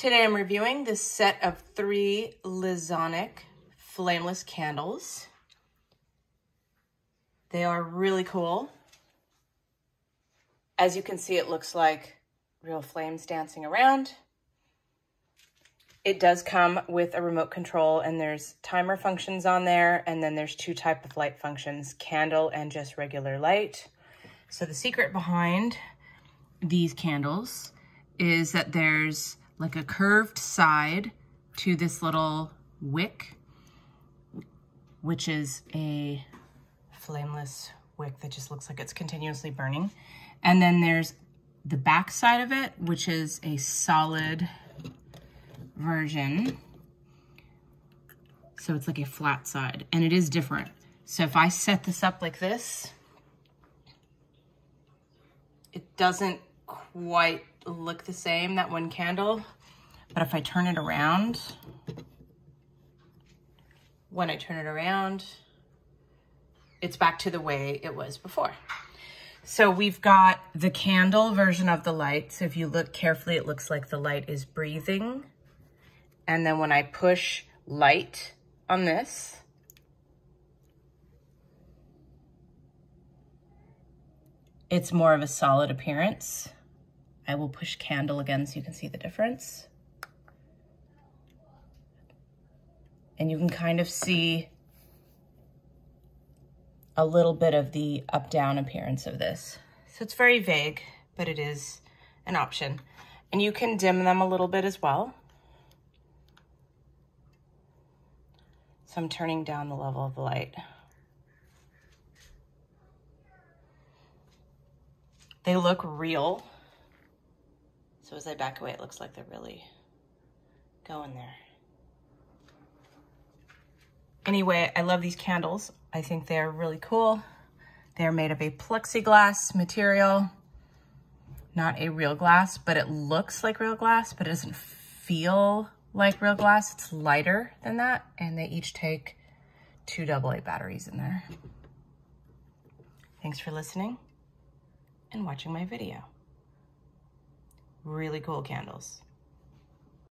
Today I'm reviewing this set of three Lezonic flameless candles. They are really cool. As you can see, it looks like real flames dancing around. It does come with a remote control and there's timer functions on there. And then there's two type of light functions, candle and just regular light. So the secret behind these candles is that there's like a curved side to this little wick, which is a flameless wick that just looks like it's continuously burning. And then there's the back side of it, which is a solid version. So it's like a flat side and it is different. So if I set this up like this, it doesn't quite look the same, that one candle. But if I turn it around, when I turn it around, it's back to the way it was before. So we've got the candle version of the light. So if you look carefully, it looks like the light is breathing. And then when I push light on this, it's more of a solid appearance. I will push candle again so you can see the difference. And you can kind of see a little bit of the up-down appearance of this. So it's very vague, but it is an option. And you can dim them a little bit as well. So I'm turning down the level of the light. They look real. So as I back away, it looks like they're really going there. Anyway, I love these candles. I think they're really cool. They're made of a plexiglass material, not a real glass, but it looks like real glass, but it doesn't feel like real glass. It's lighter than that, and they each take two AA batteries in there. Thanks for listening and watching my video. Really cool candles.